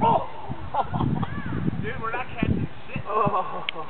Oh! Dude, we're not catching shit. Oh.